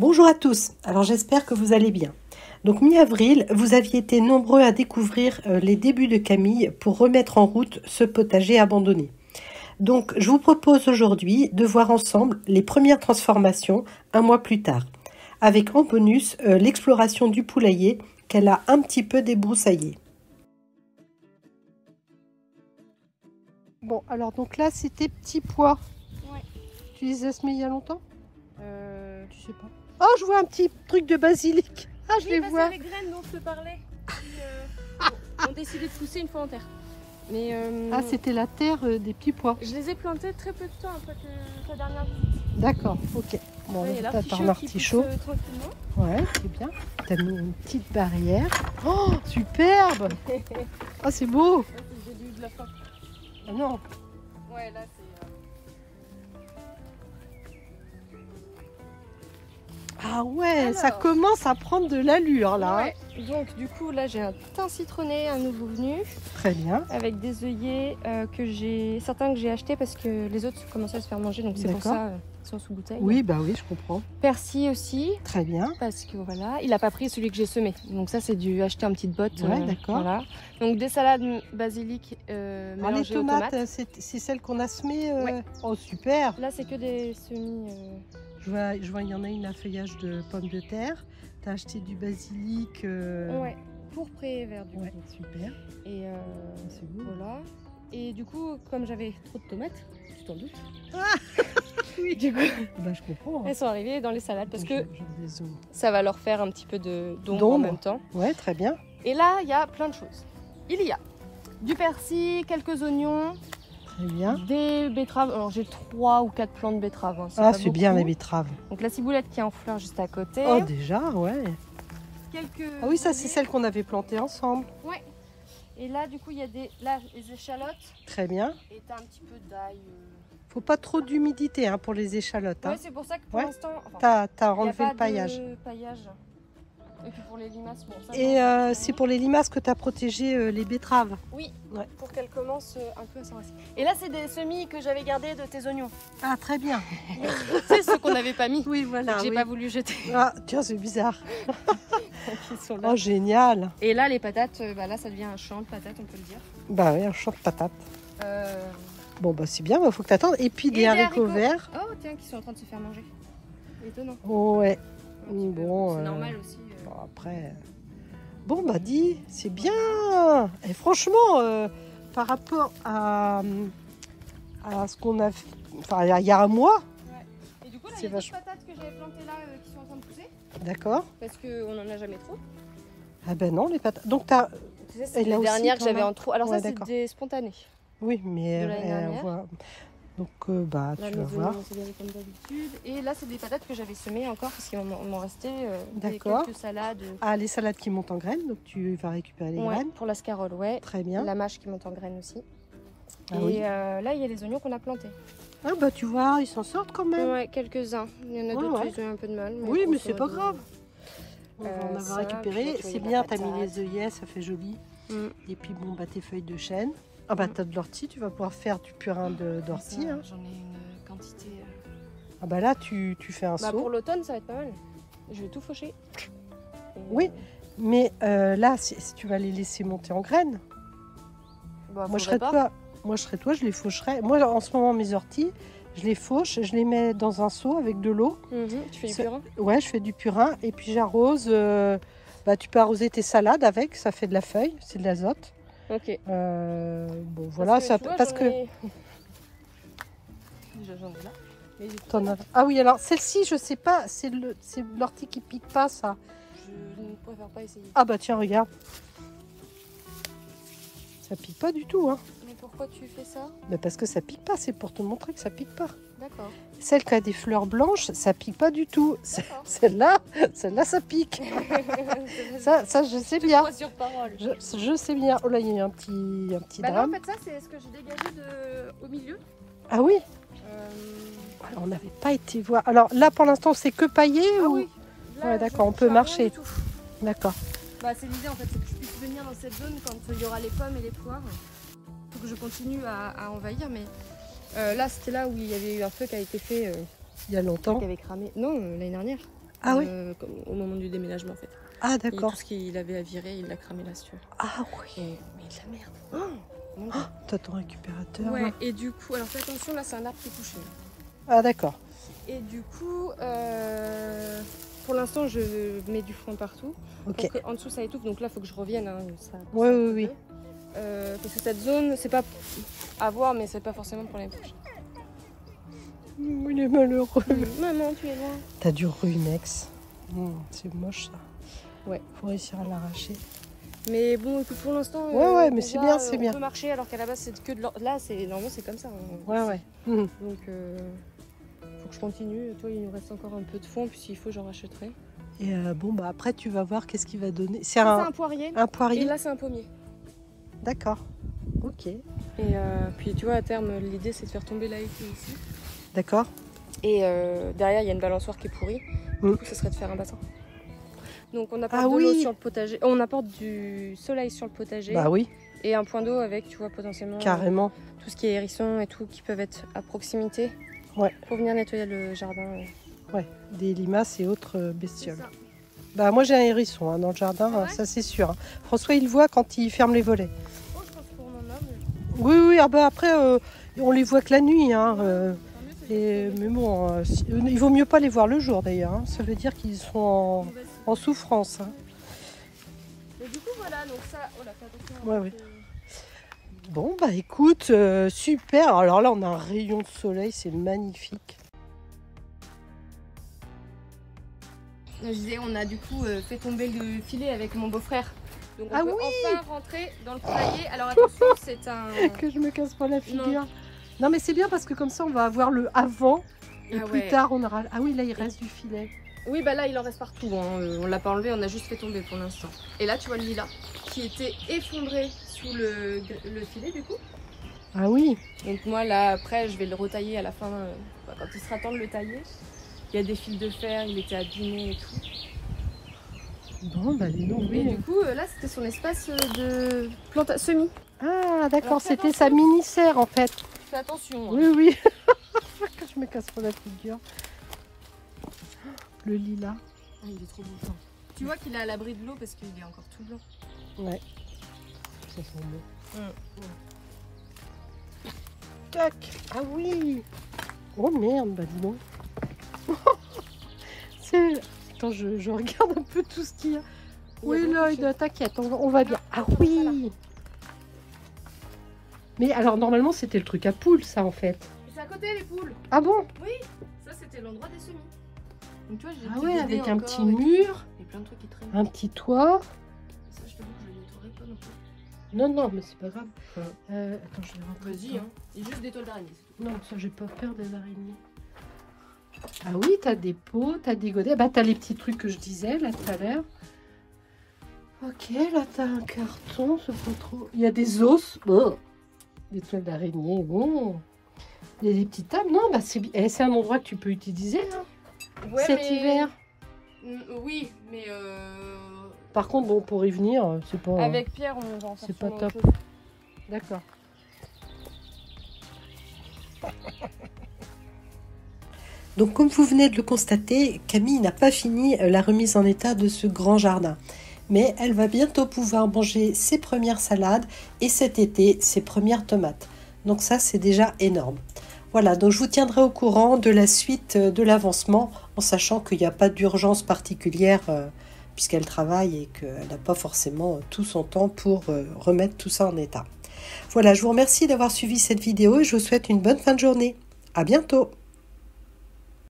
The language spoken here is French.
Bonjour à tous, alors j'espère que vous allez bien. Donc mi-avril, vous aviez été nombreux à découvrir euh, les débuts de Camille pour remettre en route ce potager abandonné. Donc je vous propose aujourd'hui de voir ensemble les premières transformations un mois plus tard, avec en bonus euh, l'exploration du poulailler qu'elle a un petit peu débroussaillé. Bon, alors donc là c'était petits pois. Ouais. Tu les as semés il y a longtemps? Euh, tu sais pas. Oh, je vois un petit truc de basilic. Ah, je Oui, les vois. Les graines dont je te parlais. Qui euh, ont décidé de pousser une fois en terre. Mais euh, Ah, c'était la terre euh, des petits pois. je les ai plantés très peu de temps après que ta dernière visite. D'accord, ok. Bon, Ouais, là, t'as un artichaut. euh. Ouais, c'est bien. T'as mis une petite barrière. Oh, superbe Ah, c'est beau Ouais, J'ai eu de la faim. Ah non Ouais, là c'est. Ah ouais, ça commence à prendre de l'allure, là. Ouais. Donc du coup là j'ai un thym citronné, un nouveau venu, Très bien. avec des œillets euh, que j'ai, certains que j'ai achetés parce que les autres commençaient à se faire manger, donc c'est pour D'accord. ça euh, ils sont sous bouteille. Oui, bah oui, je comprends. Persil aussi, Très bien. parce que voilà, il a pas pris celui que j'ai semé. Donc ça c'est dû acheter en petite botte. Ouais, d'accord. Voilà. Donc des salades basilic euh, Ah, les tomates, euh, c'est celles qu'on a semées euh, Ouais. Oh, super Là c'est que des semis. Je vois, je vois, il y en a une à feuillage de pommes de terre. T'as acheté du basilic. euh, Ouais, pourpré et vert du Ouais, coup. super. Et euh, C'est beau. voilà. Et du coup, comme j'avais trop de tomates, tu t'en doutes. Oui. Du coup, Bah, je comprends. hein. elles sont arrivées dans les salades parce que ça va leur faire un petit peu de d'ombre en même temps. Ouais, très bien. Et là, il y a plein de choses. Il y a du persil, quelques oignons, bien. des betteraves. Alors j'ai trois ou quatre plants de betteraves. hein, Ah, c'est bien les betteraves. Donc la ciboulette qui est en fleurs juste à côté. Oh, déjà, ouais. quelques. Ah oui, ça, c'est celle qu'on avait plantée ensemble. Ouais. Et là, du coup, il y a des là, les échalotes Très bien. et t'as un petit peu d'ail. euh. Faut pas trop d'humidité hein, pour les échalotes. hein. Ouais, c'est pour ça que pour Ouais. l'instant. enfin, T'as enlevé le paillage. de paillage. Et puis pour les limaces, bon, ça, Et euh, c'est pour les limaces que tu as protégé euh, les betteraves. Oui, Ouais. pour qu'elles commencent euh, un peu à s'enracer. Et là, c'est des semis que j'avais gardés de tes oignons. Ah, très bien. c'est ceux qu'on n'avait pas mis. Oui, voilà. J'ai oui. pas voulu jeter. Ah, tiens, c'est bizarre. Sont là. Oh, génial. Et là, les patates, bah là, ça devient un champ de patates, on peut le dire. Bah oui, un champ de patates. Euh, Bon, bah c'est bien, il faut que tu attendes. Et puis des des haricots, haricots. verts. Oh, tiens, qui sont en train de se faire manger. Étonnant. Ouais. Petit peu. Bon, c'est euh, normal aussi. Bon, après. Bon, bah dis, c'est bien. Et franchement, euh, par rapport à, à ce qu'on a fait, enfin, il y a- un mois, Et du coup, là, c'est il y a patates que j'avais plantées là euh, qui sont en train de pousser. d'accord Parce qu'on en a jamais trop. Ah ben non, les patates. Donc, t'as. Tu Et c'est aussi, dernières que j'avais as en trop. Alors Ouais, ça, c'est d'accord. des spontanés. Oui, mais De Donc, euh, bah, Là, tu vas voir. comme d'habitude. Et là, c'est des patates que j'avais semées encore parce qu'il m'en restait euh, des- quelques salades. Ah, les salades qui montent en graines, donc tu vas récupérer les Ouais, graines. pour la scarole, ouais. Très bien. La mâche qui monte en graines aussi. Ah et oui. euh, là, il y a les oignons qu'on a plantés. Ah bah tu vois, ils s'en sortent quand même. Ouais, quelques-uns. Il y en a Ouais, d'autres, ouais. ont eu un peu de mal. Oui, mais c'est pas grave. On va en avoir ça, récupéré. C'est bien, t'as mis les œillets, ça fait joli. Mm. Et puis bon, bah tes feuilles de chêne. Ah bah t'as de l'ortie, tu vas pouvoir faire du purin de- d'ortie. Ça, hein. J'en ai une quantité. euh. Ah bah là, tu, tu fais un Bah, saut. pour l'automne, ça va être pas mal. Je vais tout faucher. Et, Oui. euh, Mais euh, là, si, si tu vas les laisser monter en graines, bah, moi je serais pas. toi. Moi je serais toi, je les faucherais. Moi en ce moment, mes orties, je les fauche, je les mets dans un seau avec de l'eau. Mhm, Tu fais du purin Ouais, je fais du purin et puis j'arrose. euh, bah, tu peux arroser tes salades avec, ça fait de la feuille, c'est de l'azote. Ok. Euh, bon, voilà, parce que, ça, tu vois, parce j'en que. ai- Déjà, j'en ai là. Mais as- Ah oui, alors celle-ci, je sais pas, c'est le, c'est l'ortie qui pique pas, ça. je ne préfère pas essayer. Ah bah tiens, regarde. Ça pique pas du tout, hein. Mais pourquoi tu fais ça? Mais parce que ça pique pas, c'est pour te montrer que ça pique pas. Celle qui a des fleurs blanches, ça pique pas du tout. Celle-là, celle-là, ça pique. Ça, ça, je sais bien. Crois sur parole. Je, je sais bien. Oh là, il y a eu un petit, un petit Bah drame. en fait, ça, c'est ce que j'ai dégagé de... au milieu. Ah oui Euh, On n'avait pas été voir. Alors là, pour l'instant, c'est que paillé Ah ou oui. Ouais, d'accord, on peut marcher. D'accord. Bah, c'est l'idée en fait, c'est que je puisse venir dans cette zone quand il y aura les pommes et les poires. Faut que je continue à, à envahir, mais euh, là c'était là où il y avait eu un feu qui a été fait, euh, Il y a longtemps. qui avait cramé. Non, euh, l'année dernière. Ah oui euh, comme au moment du déménagement en fait. Ah d'accord. tout ce qu'il avait à virer, il l'a cramé là, si tu veux. Ah oui. Et, mais de la merde. Oh, Dieu. T'as ton récupérateur. ouais, là. et du coup, alors fais attention, là c'est un arbre qui est touché. Ah d'accord. Et du coup, pour l'instant, je mets du foin partout. Ok. Qu'en dessous ça étouffe, donc là il faut que je revienne. hein, ça, Ouais, ça oui, un oui. Euh, parce que cette zone, c'est pas à voir, mais c'est pas forcément pour l'année prochaine. Mmh, Il est malheureux. Maman, tu es loin. T'as du ruinex. Mmh, c'est moche ça. Ouais. Faut réussir à l'arracher. Mais bon, écoute, pour l'instant, Ouais, euh, ouais, mais c'est bien, c'est on bien. peut marcher alors qu'à la base c'est que de l'or- Là, c'est normalement c'est comme ça. hein. Ouais, ouais. Mmh. Donc, euh, faut que je continue. Toi, il nous reste encore un peu de fond, puis s'il faut, j'en rachèterai. Et euh, bon, bah après, tu vas voir qu'est-ce qu'il va donner. C'est un, un poirier. un Et poirier là, c'est un pommier. D'accord. Ok. Et euh, puis, tu vois, à terme, l'idée c'est de faire tomber la ici. D'accord. Et euh, derrière, il y a une balançoire qui est pourrie. Mm. Du coup, ça serait de faire un bassin. Donc, on apporte Ah de l'eau sur le potager. On apporte du soleil sur le potager. Bah oui, Et un point d'eau avec, tu vois, potentiellement euh, carrément. tout ce qui est hérissons et tout qui peuvent être à proximité. Ouais. Pour venir nettoyer le jardin. Ouais. Des limaces et autres C'est bestioles. Bah moi j'ai un hérisson hein, dans le jardin, Ah ouais ça c'est sûr. hein. François il le voit quand il ferme les volets. Oh, je pense qu'on en a, mais. Oui oui, ah bah après euh, on les voit que la nuit. Hein, euh, et, mais bon, euh, si- euh, il vaut mieux pas les voir le jour d'ailleurs. hein, ça veut dire qu'ils sont en, souffrance. Mais du coup, voilà, donc ça. Oh attention. Ouais, c'est- Bon bah écoute, super. Alors là on a un rayon de soleil, c'est magnifique. Je disais, on a du coup euh, fait tomber le filet avec mon beau-frère. Donc on Ah peut oui enfin rentrer dans le poulailler. Alors attention, c'est un. Que je me casse pas la figure. Non, mais c'est bien parce que comme ça on va avoir le avant. Et Ah plus ouais. tard on aura. Ah oui là il reste du filet. Oui, bah là, il en reste partout. hein. Euh, On l'a pas enlevé, on a juste fait tomber pour l'instant. Et là, tu vois le lilas qui était effondré sous le, le filet du coup. Ah oui. Donc moi, là, après, je vais le retailler à la fin, euh, bah, quand il sera temps de le tailler. Il y a des fils de fer, il était abîmé et tout. Bon bah dis donc. Et oui. du coup, euh, là, c'était son espace euh, de planta semi. Ah d'accord, c'était sa mini serre en fait. Fais attention. hein. Oui oui. que je me casse pas la figure. Le lilas. Ah, il est trop beau. Tu vois qu'il est à l'abri de l'eau parce qu'il est encore tout blanc. Ouais. Ça sent bon. Mm. Tac. Ah oui. Oh merde, bah dis donc. Attends, je, je regarde un peu tout ce qu'il y a. Il Oui, Lloyd, t'inquiète, on, va- on va bien. Ah oui. Mais alors normalement c'était le truc à poule ça en fait. C'est à côté les poules. Ah bon? Ça, c'était l'endroit des semis. Donc tu vois, Ah ouais, avec un petit mur, Et plein de trucs qui traînent. un petit toit. Ça, je que je nettoierai pas non plus. Non, non, mais c'est pas grave. Euh, attends, je vais rentrer. Vas-y, hein. Il y a juste des toiles d'araignée. Non, ça, j'ai pas peur des araignées. Ah oui, t'as des pots, t'as des godets. Bah, t'as les petits trucs que je disais là tout à l'heure. Ok, là, t'as un carton, c'est pas trop. Il y a des os. Oh. Des toiles d'araignée. Bon. Il y a des petites tables. Non, bah, c'est eh, c'est un endroit que tu peux utiliser hein, cet hiver. Mm, Oui, mais euh... Par contre, bon, pour y venir, euh, c'est pas. avec Pierre, on va en faire C'est pas top. D'accord. Donc comme vous venez de le constater, Camille n'a pas fini euh, la remise en état de ce grand jardin. Mais elle va bientôt pouvoir manger ses premières salades et cet été ses premières tomates. Donc ça c'est déjà énorme. Voilà, donc je vous tiendrai au courant de la suite euh, de l'avancement en sachant qu'il n'y a pas d'urgence particulière euh, puisqu'elle travaille et qu'elle n'a pas forcément tout son temps pour remettre tout ça en état. Voilà, je vous remercie d'avoir suivi cette vidéo et je vous souhaite une bonne fin de journée. À bientôt!